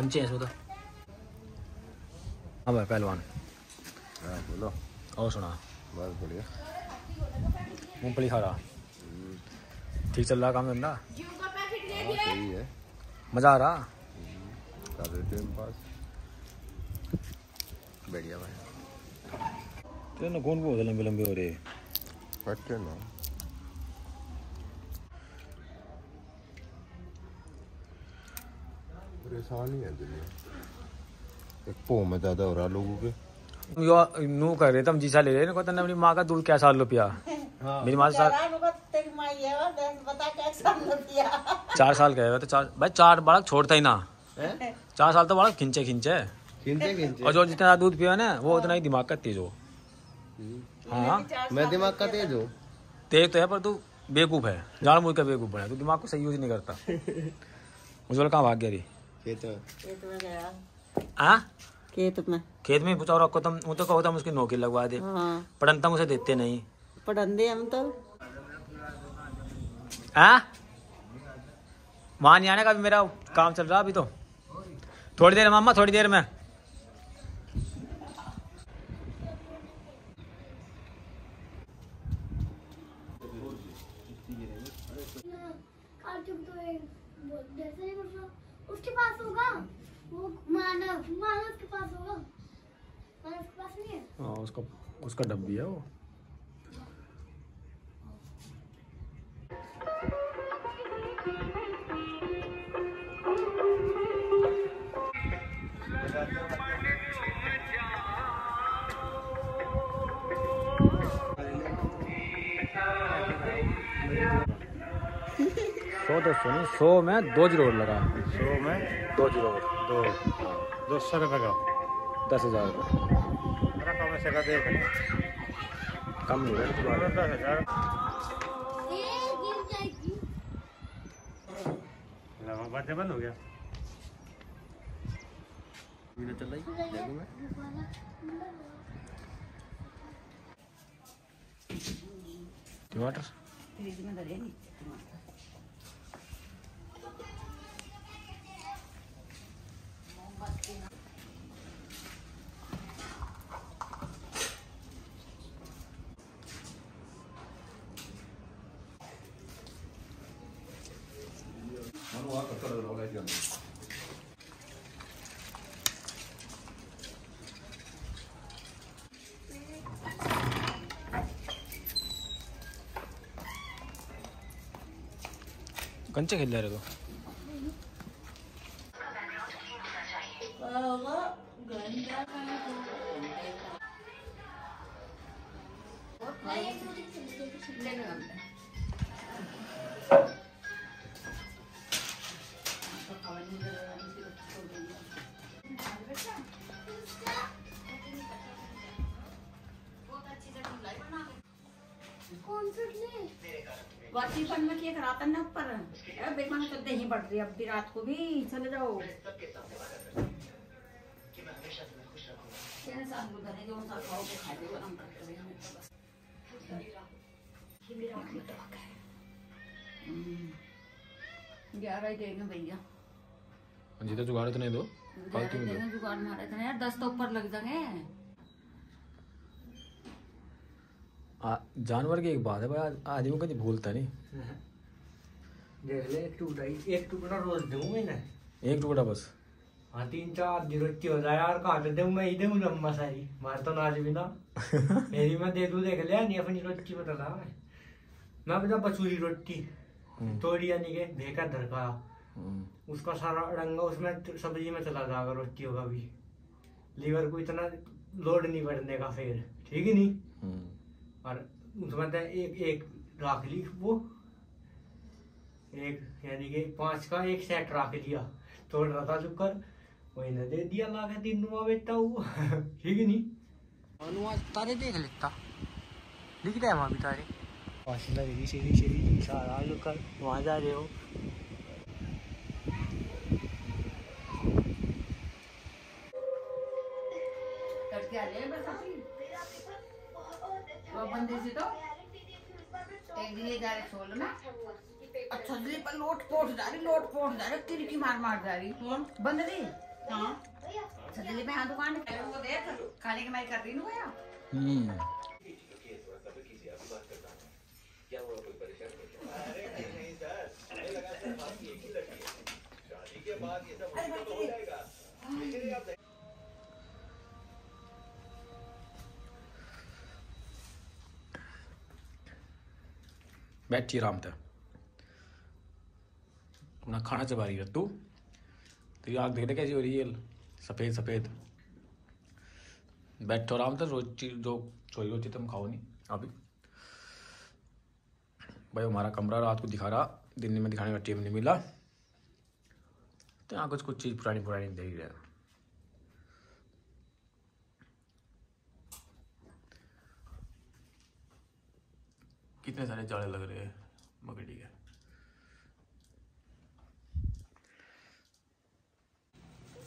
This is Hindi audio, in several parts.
हैं इसमें तो हाँ भाई पहलवान। हाँ बोलो। और सुना। बहुत बढ़िया। मूंगफली खा रहा। ठीक चल रहा काम धंधा? हाँ सही है। मज़ा आ रहा? कर रहे टाइम पास। बढ़िया भाई तेरे ना कौन बहुत लंबे लंबे हो रहे। फटके ना। परेशानी है दुनिया। एक में ज़्यादा हो रहा लोगों के। यो नू कर रहे थे हम जीसा ले रहे हैं कहते माँ का दूध क्या साल रुपया मेरी माँ से साल चार साल कहेगा तो चार भाई चार बालक छोड़ता ही ना। चार साल तो बालक खिंचे खिंचे। खिंचे खिंचे। और जो जितना दूध पिया ना वो उतना ही दिमाग का तेज हो। हाँ। मैं दिमाग का तेज हो। तेज तो है पर तू बेवकूफ़ है। जान मुझ का बेवकूफ़ बना तू दिमाग को सही यूज़ नहीं करता। उज्जवल कहाँ भाग गया री? खेत में हाँ? खेत में खेत में पूछा रखो तुम वो तो कहो तुम उसकी नौकरी लगवा दे। हाँ। पढ़न तुम उसे देते नहीं। पढ़ंदे हम तो। हाँ? वहाँ नहीं आने का अभी मेरा काम चल रहा अभी तो। थोड़ी देर मामा थोड़ी देर में। तो जैसे ही। कुछ उसके पास होगा। वो मानव मानव के पास होगा। मानव के पास नहीं है। हाँ उसका उसका डब्बी है वो। सौ दो सौ नहीं सौ में दो ज़ीरो लगा। सौ में? दो ज़ीरो दो। दो सौ रुपये का। दस हज़ार। रुपये कम से नहीं दस हज़ार। बंद हो गया। चल रही मैं। टमाटर कंचे खेल रहे तो कौन सा ले वासीपन में क्या कराता ना ऊपर। बेमान तो दही बढ़ रही अब भी रात को भी चले जाओ। तेरे साथ बुधा नहीं जो सा खाओ के खा लो हम करते हैं। बस ग्यारह ही देंगे भैया। जी तो जुगाड़ तो नहीं दो जुगाड़ मारे थे यार दस तो ऊपर लग जाएँगे। आ, जानवर की एक बात है भाई आदमी को कभी भूलता नहीं। देख ले एक टुकड़ा एक टुकड़ा रोज दूँ मैं ना एक टुकड़ा बस। हाँ तीन चार दिन रोटी हो जाए यार कहाँ से मैं ही दूँ लंबा सारी मार तो नाच भी ना। मेरी मैं दे दूँ देख लिया नहीं अपनी रोटी बता रहा है मैं बता बसूरी रोटी तोड़ी यानी के भेका धरका हम्म, उसका सारा अड़ंगा उसमें तो सब्ज़ी में चला जाएगा रोटियों का भी। लीवर को इतना लोड नहीं बढ़ने का फिर ठीक है नहीं हम्म। और उसमें तो एक एक रख ली वो। एक यानी कि पाँच का एक सेट रख लिया। तोड़ रहा था चुकर वही ने दे दिया ला के तीन नुआ बेटा वो। ठीक है नहीं तारे देख लेता। दिख रहा है वहाँ भी तारे? सीधी सीधी सीधी सारा कर। वहाँ जा रहे हो। बस अभी वो तो। एक दिन ये जा रहे सोलो ना अच्छा जी पर लोट पोट जा रही लोट पोट जा रही तिरकी मार मार जा रही। कौन? बंद रही हाँ। सदली में हाँ दुकान है। वो देख खाने की मैं कर रही हूँ भैया हम्म। बैठी आराम से अपना खाना चबा रही है तू। तो ये आग देख रहे कैसी हो रही है। सफ़ेद सफ़ेद। बैठो आराम से चीज़ जो चोरी होती तुम खाओ नहीं। अभी। भाई हमारा कमरा रात को दिखा रहा। दिन में दिखाने का टाइम नहीं मिला। तो यहाँ कुछ कुछ चीज़ पुरानी पुरानी देख रहे हैं। कितने सारे जाले लग रहे हैं? मकड़ी के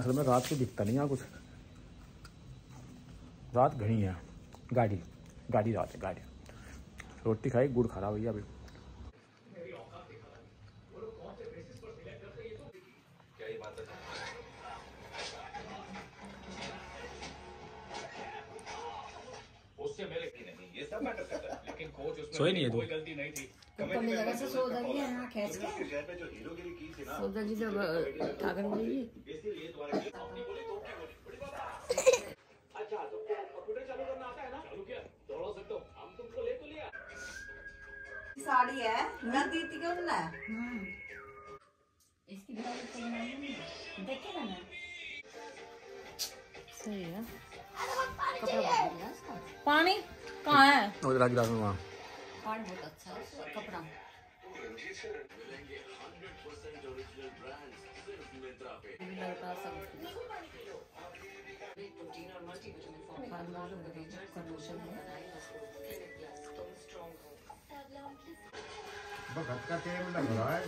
असल में रात को दिखता नहीं यहाँ कुछ। रात घनी है। गाड़ी गाड़ी रात है गाड़ी। रोटी खाई गुड़ खा रहा भैया अभी। सोए नहीं है तू ऊपर में जगह से सो दगी है साड़ी है मैं दी थी क्यों ना इसकी दीवार तो बनाई नहीं देखेगा ना सही है कपड़ा है पानी कहाँ है? वो जरा गिलास में वहाँ पानी बहुत अच्छा है कपड़ा। है भगत का तेल लग रहा है।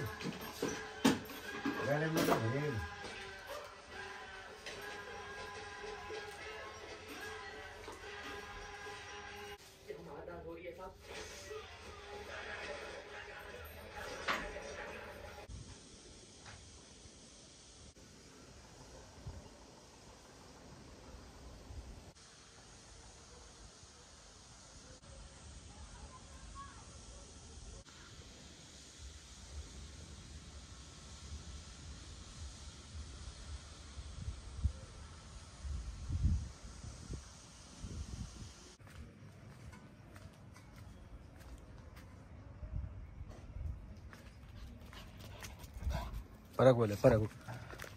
फ़र्क बोले फ़र्क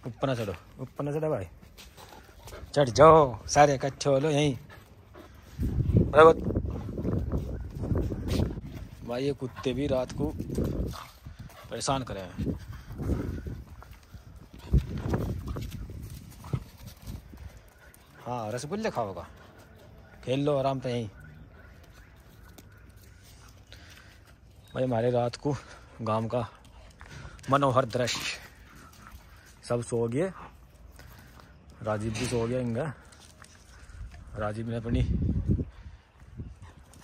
ऊपर ना चढ़ो ऊपर ना चढ़ो भाई. चढ़ जाओ, सारे इकट्ठे हो लो, यहीं. बराबर. भाई, ये कुत्ते भी रात को परेशान करे हैं. हाँ रसगुल्ले खाओगा? खेल लो, आराम से यहीं. भाई, हमारे रात को गाँव का मनोहर दृश्य. सब सो गए। राजीव भी सो गया इनका। राजीव ने अपनी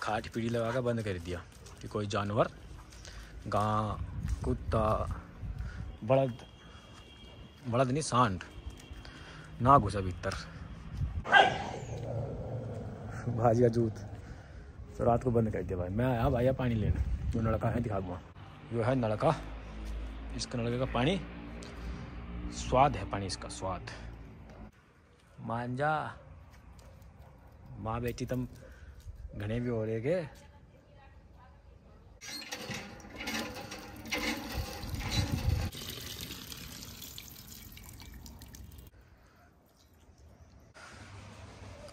खाट पीढ़ी लगा कर बंद कर दिया कि कोई जानवर, गां, कुत्ता बड़द बड़द नहीं, सांड, ना घुसा भीतर। भाजिया जूत तो रात को बंद कर दिया भाई। मैं आया भैया पानी लेने। जो नलका है दिखा दूँगा। जो है नलका, इसका नलके का पानी स्वाद है पानी इसका, स्वाद। मांजा, माँ बेटी तुम घने भी हो रहे के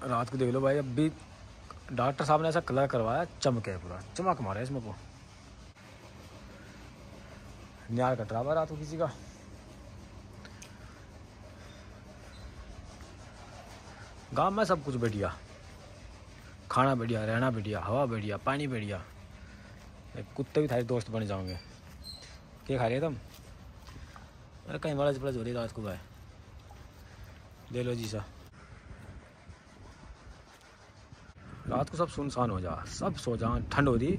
रात को देख लो भाई अभी डॉक्टर साहब ने ऐसा कलर करवाया, चमके पूरा। चमक मारा इसमें को। न्याय कट रहा रात को किसी का। गाँव में सब कुछ बढ़िया। खाना बढ़िया, रहना बढ़िया, हवा बढ़िया, पानी बढ़िया। कुत्ते भी थारे दोस्त बन जाओगे क्या खा रहे तुम? अरे कहीं बड़ा चपड़ा हो रात को भाई ले लो जी सा। रात को सब सुनसान हो जा, सब सो जा, ठंड हो रही,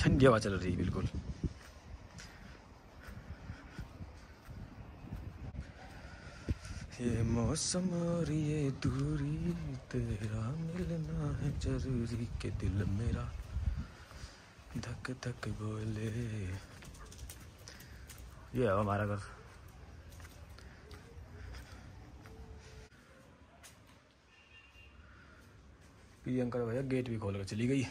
ठंडी हवा चल रही, बिल्कुल। ये मौसम और ये दूरी, तेरा मिलना है ज़रूरी के दिल मेरा धक धक बोले। ये है हमारा घर। प्रियंका भैया, गेट भी खोल कर चली गई।